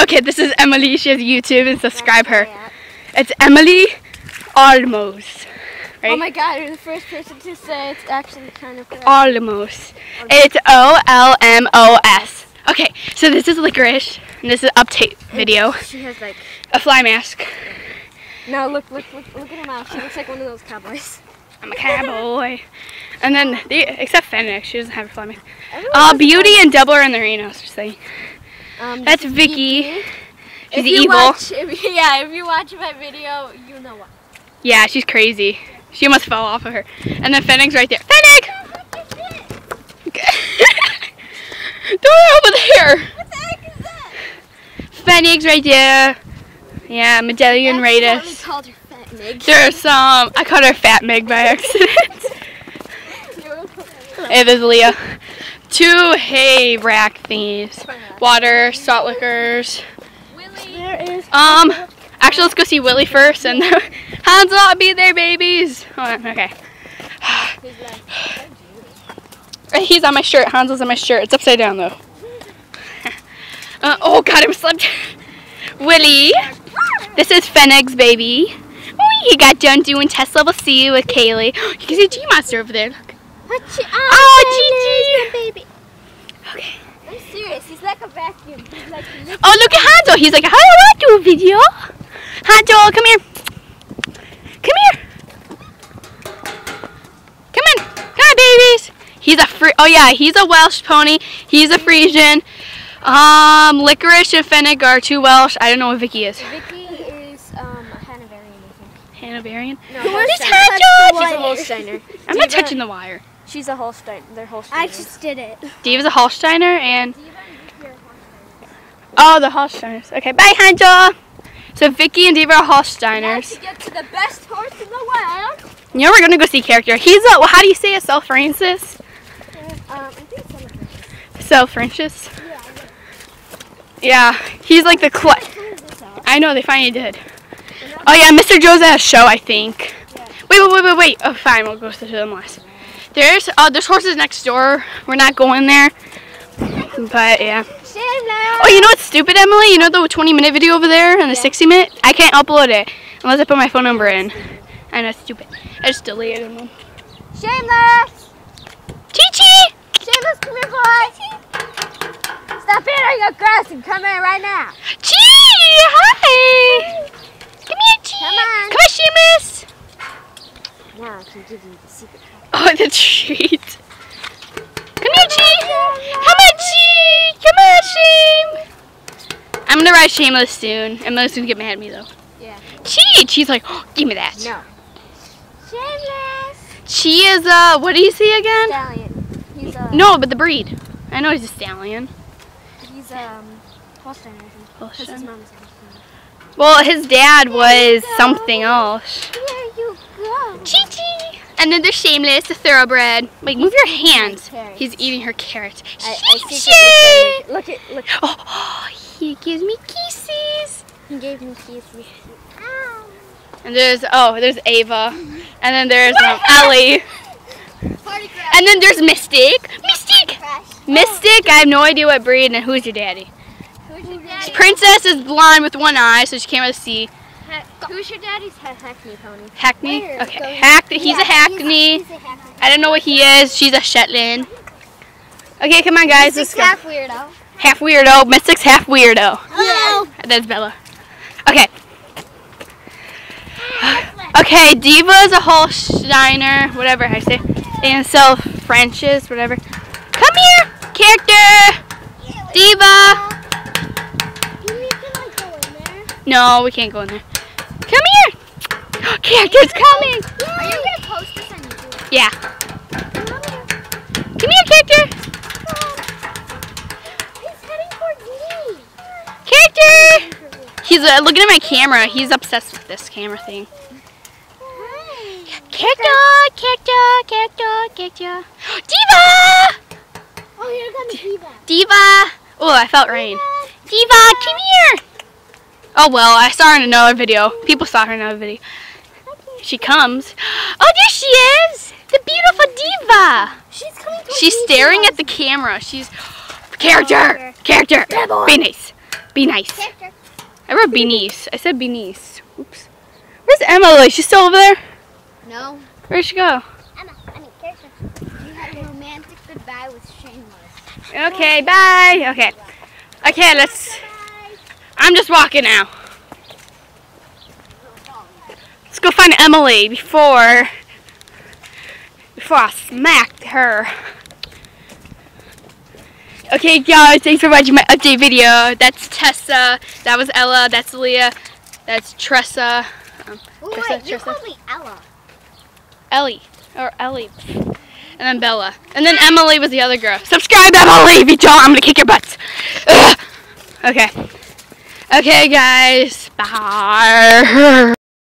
Okay, this is Emily. She has YouTube and subscribe her. It's Emily Almost. Right? Oh my god, you're the first person to say it's actually kind of correct. Almost. It's O L M O S. Okay, so this is licorice, and this is update video. She has like. A fly mask. No, look, look, look, look at her mouth. She looks like one of those cowboys. I'm a cowboy. And then, the, except Fennec, she doesn't have a fly mask. Uh, Beauty and Double are in the arena, just saying. Um, That's Vicky. Vicky. She's if you evil. Watch, if, yeah, if you watch my video, you know what. Yeah, she's crazy. She almost fell off of her. And then Fennec's right there. Fennec! Throw over there! What the heck is that? Fennec's right there. Yeah, Medallion Accidentally Raiders. called her fat Meg. There's some. I called her Fat Meg by accident. Hey, there's Leah. Two hay rack thingies. Water, salt liquors. Is. Um, actually, let's go see Willie first, and Hansel, I'll be there, babies. Oh, okay. He's on my shirt. Hansel's on my shirt. It's upside down though. Uh, oh God, I'm slept. Willie, this is Fennec's baby. Oh, he got done doing test level C with Kaylee. You can see G Monster over there. Look. Oh, Gigi. baby. Okay. I'm serious. He's like a vacuum. He's like. Oh, look at Hansel. He's like, how do I do a video? Hansel, come here. Come here. Come on. Come on, babies. He's a free. Oh yeah, he's a Welsh pony. He's a Frisian. Um, Licorice and Fennec are two Welsh. I don't know what Vicky is. Vicky is um a Hanoverian, I Hanoverian. think. No, Where's Holstein. Hansel? She's a Holsteiner. I'm not touching the wire. She's a Holstein. They're Holsteiners. I just did it. Diva's a Holsteiner and oh, the Holsteiners. Okay, bye, Hansel. So Vicky and Diva are Holsteiners. to get to the best horse in the world. You know we're gonna go see character. He's a. Well, how do you say it? Selle Français. Um, I think so. Selle Français. Yeah, he's like the cl- I know they finally did. Oh yeah, Mr. Joe's at a show, I think. Wait, wait, wait, wait, wait. Oh, fine, we'll go to them last. There's uh, there's horses next door. We're not going there. But yeah. Oh, you know what's stupid, Emily? You know the 20 minute video over there and the 60 minute? I can't upload it unless I put my phone number in. I know it's stupid. I just deleted them. Shameless. Chi Chi! Shameless, come here, boy. Stop eating your grass and come here right now. Chi! Hi! Come here, Chi! Come on. Come on, Seamus! Now I can give you the secret. Oh, the treat. Come here, Chi! Come on, Chi! Come on, Shame! I'm gonna ride Shameless soon. Emily's gonna get mad at me though. Yeah. Chi! Chi's like, oh, give me that. No. Shameless. Chi is, uh, what do you see again? Stallion. He's a. No, but the breed. I know he's a stallion. He's um Holstein, I think. his Holstein. mom's a Holstein. Well, his dad was something else. Here. Chi And then there's Shameless, the thoroughbred. Like, move your hands. He's eating her carrots. I, I Chi! Look at look. Oh, oh, he gives me kisses. He gave me kisses. Ow. And there's, oh, there's Ava. And then there's um, Ellie. And then there's Mystic. Mystic! Mystic, I have no idea what breed and who's your daddy. Who's your daddy? Princess is blonde with one eye, so she can't really see. Who's your daddy's ha- Hackney pony? Hackney? Where? Okay, Hack. He's a Hackney. He's a Hackney. I don't know what he is. She's a Shetland. Okay, come on, guys. Let's go. half weirdo. Half weirdo. Mystic's half weirdo. Hello. That's Bella. Okay. Okay, Diva's a Holsteiner, whatever I say. And so French's, whatever. Come here, character. Diva. You can like go in there. No, we can't go in there. Come here. Character's coming. Are you gonna post this on YouTube? Yeah. Come here, character. He's heading towards me. Character. He's uh, looking at my camera. He's obsessed with this camera thing. Character, character, character, character. Diva! Oh, here comes Diva. Diva! Oh, I felt rain. Diva, come here! Oh well, I saw her in another video. People saw her in another video. She comes. Oh, there she is! The beautiful Diva! She's coming She's staring at the camera. She's character, oh, character. Be nice. Be nice. Character. I wrote Benice. I said Benice. Oops. Where's Emily? She's still over there? No. Where'd she go? Emma, I mean character. You had a romantic goodbye with Shameless. Okay, bye. Okay. Okay, let's. I'm just walking now. Let's go find Emily before. Before I smacked her. Okay, guys, thanks for watching my update video. That's Tessa. That was Ella. That's Leah. That's Tressa. Um, Ooh, Tressa, wait, you Tressa. called me Ella. Ellie. Or Ellie. And then Bella. And then Emily was the other girl. Subscribe, Emily, if you don't, I'm gonna kick your butts. Ugh. Okay. Okay, guys. Bye.